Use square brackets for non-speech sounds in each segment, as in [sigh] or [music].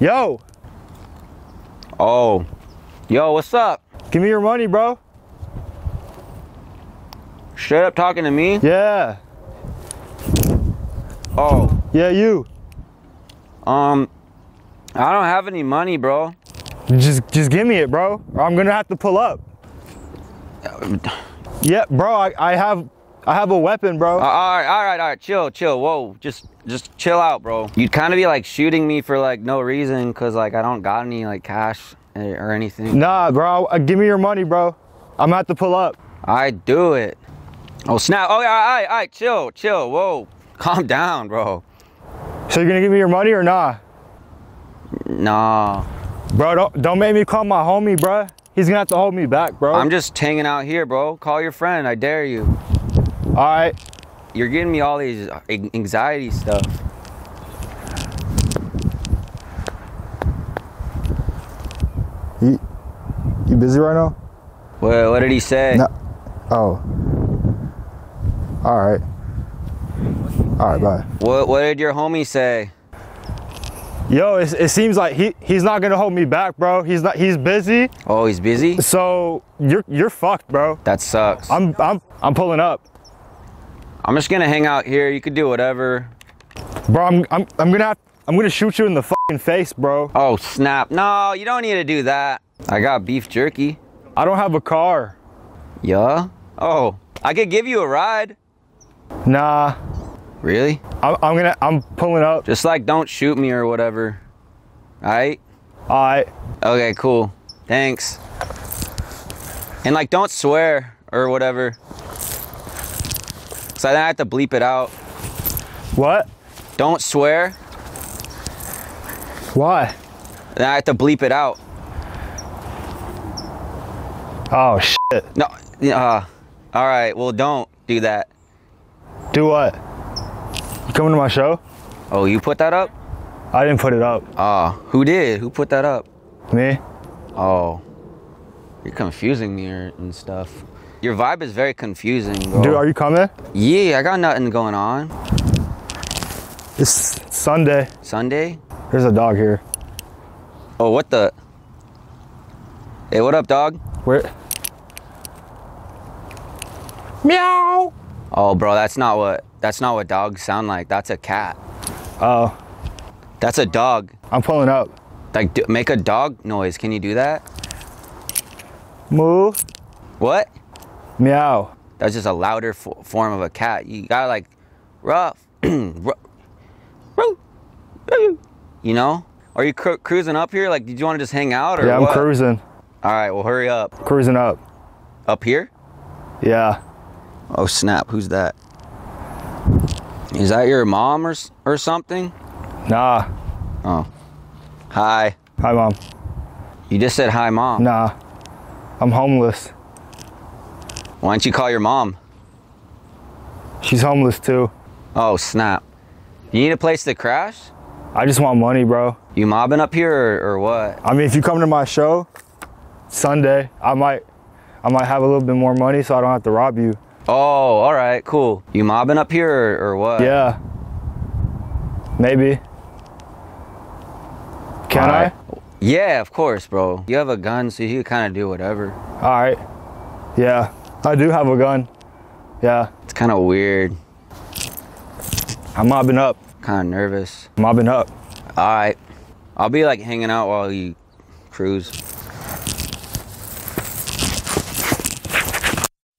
Yo, Oh. Yo, what's up? give me your money, bro. Straight up talking to me? Yeah. Oh. Yeah, you. Um, I don't have any money, bro. Just just give me it, bro. Or I'm gonna have to pull up. [sighs] Yeah, bro, I, I have I have a weapon, bro. Uh, all right, all right, all right. Chill, chill. Whoa, just, just chill out, bro. You'd kind of be like shooting me for like no reason, cause like I don't got any like cash eh, or anything. Nah, bro, uh, give me your money, bro. I'm have to pull up. I do it. Oh snap! Oh yeah, all right, all right. Chill, chill. Whoa, [laughs] calm down, bro. So you're gonna give me your money or nah? Nah, Bro, don't don't make me call my homie, bro. He's gonna have to hold me back, bro. I'm just hanging out here, bro. Call your friend. I dare you. All right. You're getting me all these anxiety stuff. You, you busy right now? What, what did he say? No. Oh. All right. All right, bye. What, what did your homie say? Yo, it, it seems like he he's not gonna hold me back, bro. He's not. He's busy. Oh, he's busy. So you're you're fucked, bro. That sucks. I'm I'm I'm pulling up, I'm just gonna hang out here. You could do whatever. bro. I'm I'm I'm gonna have, I'm gonna shoot you in the fucking face, bro. Oh snap! No, you don't need to do that. I got beef jerky. I don't have a car. Yeah. Oh, I could give you a ride. Nah. Really? I'm, I'm gonna I'm pulling up. Just like don't shoot me or whatever. Alright? All right. Okay, cool. Thanks. And like don't swear or whatever. So then I have to bleep it out. What? Don't swear. Why? Then I have to bleep it out. Oh shit. No. Uh, all right. Well, don't do that. Do what? You coming to my show? Oh, you put that up? I didn't put it up. Ah, who did? Who put that up? Me? Oh, you're confusing me and stuff. Your vibe is very confusing, bro. Dude, are you coming? Yeah, I got nothing going on. It's Sunday. Sunday? There's a dog here. Oh, what the? Hey, what up, dog? Where? Meow. Oh, bro, that's not what that's not what dogs sound like. That's a cat. Oh, That's a dog. I'm pulling up. Like, do, make a dog noise. Can you do that? Move. What? Meow. That's just a louder fo- form of a cat. You gotta like, rough, [clears throat] you know? Are you cru- cruising up here? Like, did you want to just hang out or Yeah, I'm what? cruising. All right, well, hurry up. Cruising up. Up here? Yeah. Oh snap! Who's that? Is that your mom or or something? Nah. Oh, hi. Hi, mom. You just said hi, mom. Nah. I'm homeless. Why don't you call your mom? She's homeless too. Oh snap! You need a place to crash? I just want money, bro. You mobbing up here or, or what? I mean, if you come to my show Sunday, I might, I might have a little bit more money, so I don't have to rob you. Oh, all right, cool. You mobbing up here or, or what? Yeah. Maybe. Can All I? Yeah, of course, bro. You have a gun, so you can kind of do whatever. All right. Yeah, I do have a gun. Yeah, It's kind of weird. I'm mobbing up. Kind of nervous. Mobbing up. All right, I'll be like hanging out while you cruise.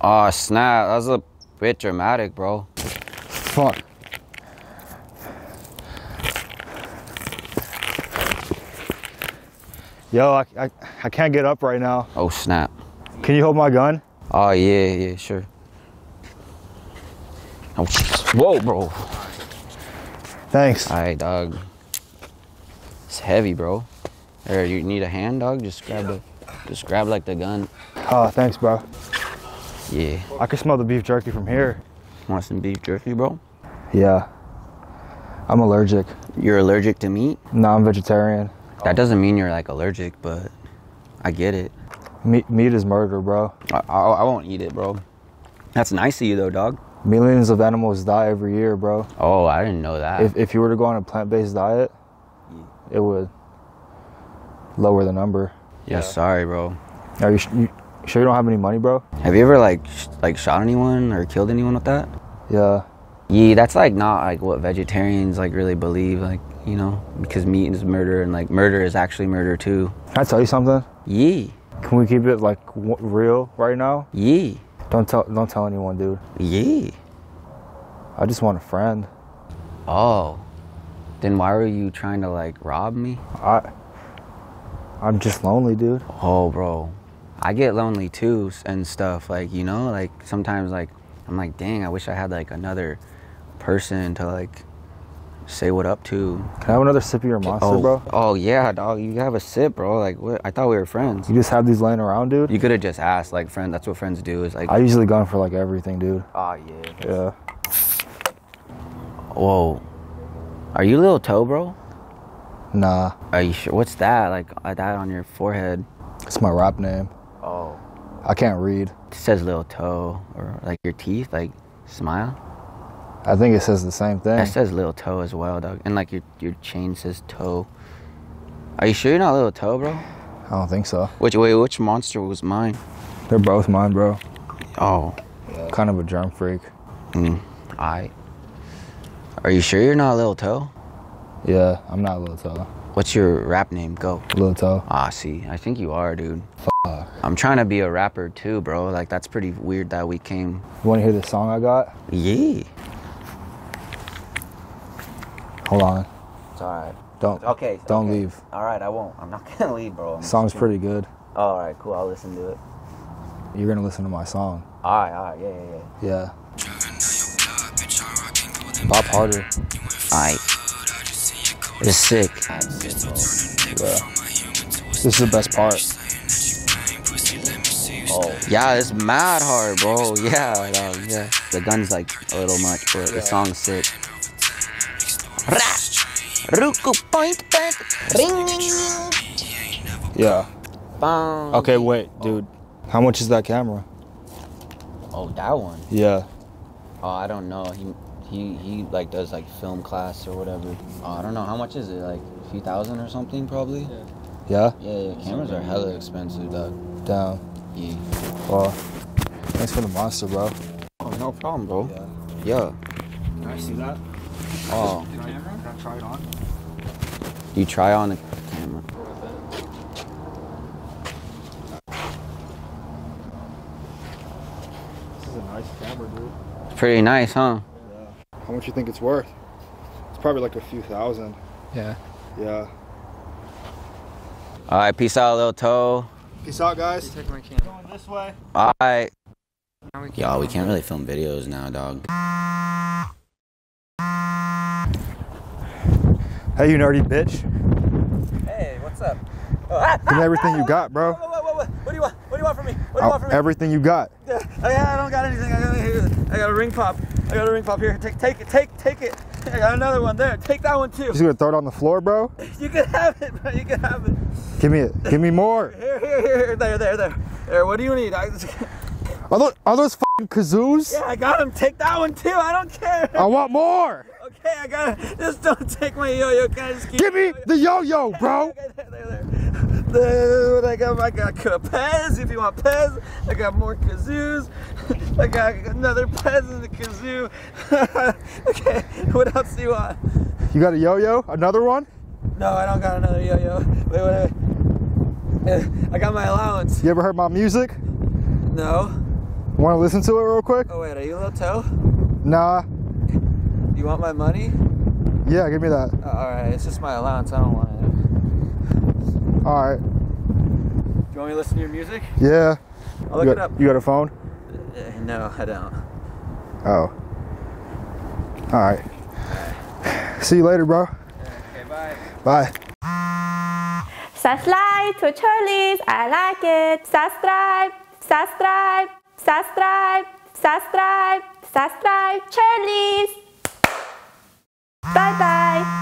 Oh snap! That was a bit dramatic, bro. Fuck. Yo, I, I, I can't get up right now. Oh snap! Can you hold my gun? Oh yeah, yeah, sure. Oh, whoa, bro. Thanks. All right, dog. It's heavy, bro. Or you need a hand, dog? Just grab the, just grab like the gun. Oh, thanks, bro. Yeah. I can smell the beef jerky from here. Want some beef jerky, bro? Yeah. I'm allergic. You're allergic to meat? No, I'm vegetarian. That doesn't mean you're like allergic, but I get it. Meat, meat is murder, bro. I, I, I won't eat it, bro. That's nice of you, though, dog. Millions of animals die every year, bro. Oh, I didn't know that. If, if you were to go on a plant-based diet, it would. lower the number. Yeah, sorry, bro. Are you, sh- you sure you don't have any money, bro? Have you ever like sh- like shot anyone or killed anyone with that? Yeah. Yeah, that's like not like what vegetarians like really believe, like you know, because meat is murder and like murder is actually murder too. Can I tell you something? Yeah, Can we keep it like w- real right now? yeah, Don't tell don't tell anyone, dude. yeah. I just want a friend. Oh, then why were you trying to like rob me? I I'm just lonely, dude. Oh, bro, I get lonely too and stuff. Like you know, like sometimes like I'm like, dang, I wish I had like another person to like say what up to. Can I have another sip of your monster, oh, bro? oh yeah, dog. You have a sip, bro. Like what? I thought we were friends. You just have these laying around, dude. You could have just asked, like, friend. That's what friends do. Is like, I usually gone for like everything, dude. oh yeah. Yeah. Whoa, are you little toe, bro? Nah, Are you sure? What's that? Like uh, that on your forehead? it's my rap name. Oh, I can't read. it says little toe, or like your teeth, like smile. I think it says the same thing. It says little toe as well, dog. And like your your chain says toe. Are you sure you're not little toe, bro? I don't think so. Which wait, which monster was mine? They're both mine, bro. Oh, Kind of a germ freak. mm, I. Are you sure you're not little toe? Yeah, I'm not little Toe. What's your rap name? Go. Little Toe. Ah, see, I think you are, dude. I'm trying to be a rapper too, bro. Like that's pretty weird that we came. You want to hear the song I got? Yeah. Hold on. It's alright. Don't. Okay. Don't okay. leave. Alright, I won't. I'm not [laughs] gonna leave, bro. I'm Song's gonna- pretty good. Alright, cool. I'll listen to it. You're gonna listen to my song. Alright, alright, yeah, yeah, yeah. Yeah. Bop harder. Alright. It's sick. Yeah. This is the best part. Oh. Yeah, it's mad hard, bro. Yeah, dog, yeah. The gun's like a little much, but the song's sick. Ruku point back. Ring. Yeah. Bong. Okay, wait, dude. How much is that camera? Oh, that one. Yeah. Oh, I don't know. He he he like does like film class or whatever. Oh, I don't know how much is it? Like a few thousand or something, probably. Yeah? Yeah, yeah. Cameras are hella expensive, dog. Down. Yeah. Well, thanks for the monster, bro. Oh, no problem, bro. Yeah. Can I see that? Oh, can I try it on? you try on the camera. This is a nice camera, dude. Pretty nice, huh? How much you think it's worth? It's probably like a few thousand. Yeah. Yeah. All right, peace out, little toe. Peace out, guys. Take my camera. Going this way. All right. Now Y'all, we can't really film videos now, dog. Hey, you nerdy bitch. Hey, what's up? Give me everything you got, bro. What, what, what, what, do you want? What do you want from me? What do you Uh, want from me? everything you got. Yeah, I, I don't got anything. I got. I got a ring pop. I got a ring pop here. Take, take it, take, take it. I got another one there. Take that one too. Just gonna throw it on the floor, bro. [laughs] You can have it, bro. You can have it. Give me it. Give me more. [laughs] Here, here, here, here. There, there, there. There. What do you need? I, [laughs] Are those, are those fucking kazoos? yeah, I got them. Take that one too. I don't care. I want more. Okay, I got it. Just don't take my yo-yo. Can I just keep Give me the yo-yo, bro. [laughs] Dude, I got, I got Pez if you want Pez. I got more kazoos. [laughs] I got another Pez in the kazoo. [laughs] okay, what else do you want? You got a yo-yo? Another one? No, I don't got another yo-yo. Wait, wait, wait. Uh, I got my allowance. You ever heard my music? No. Want to listen to it real quick? Oh wait, are you a little toe? Nah. You want my money? Yeah, give me that. Uh, all right, it's just my allowance. I don't want it. All right. Do you want me to listen to your music? Yeah. I'll look you it up. You got a phone? Uh, no, I don't. Oh. All right. See you later, bro. Okay, bye. Bye. Subscribe to Cherdleys. I like it. Subscribe, subscribe, subscribe, subscribe, subscribe. Cherdleys. Bye bye.